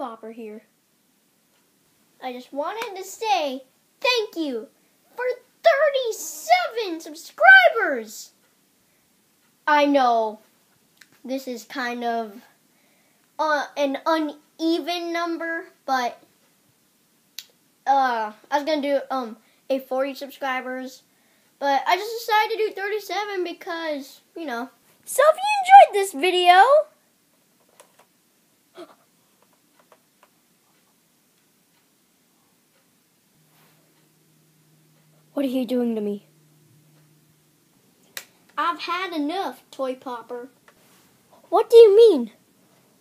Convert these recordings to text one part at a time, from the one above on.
Popper here. I just wanted to say thank you for 37 subscribers. I know this is kind of uh, an uneven number, but uh, I was gonna do um a 40 subscribers, but I just decided to do 37 because you know. So if you enjoyed this video. What are you doing to me? I've had enough, Toy Popper. What do you mean?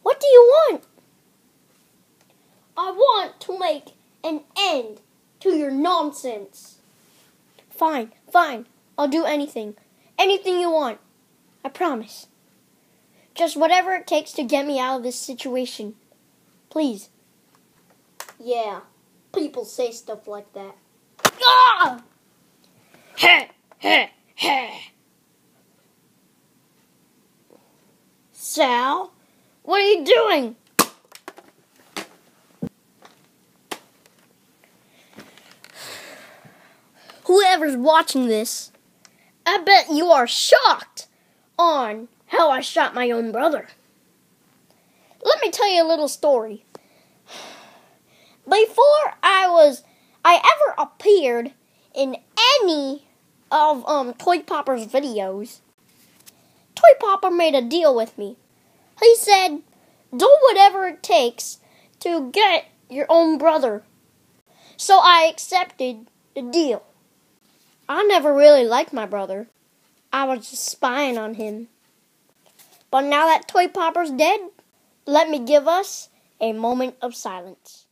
What do you want? I want to make an end to your nonsense. Fine, fine. I'll do anything. Anything you want. I promise. Just whatever it takes to get me out of this situation. Please. Yeah, people say stuff like that. Ah! Sal, what are you doing? Whoever's watching this, I bet you are shocked on how I shot my own brother. Let me tell you a little story. Before I was I ever appeared in any of um Toy Popper's videos, Toy Popper made a deal with me. He said, "Do whatever it takes to get your own brother." So I accepted the deal. I never really liked my brother. I was just spying on him. But now that Toy Popper's dead, let me give us a moment of silence.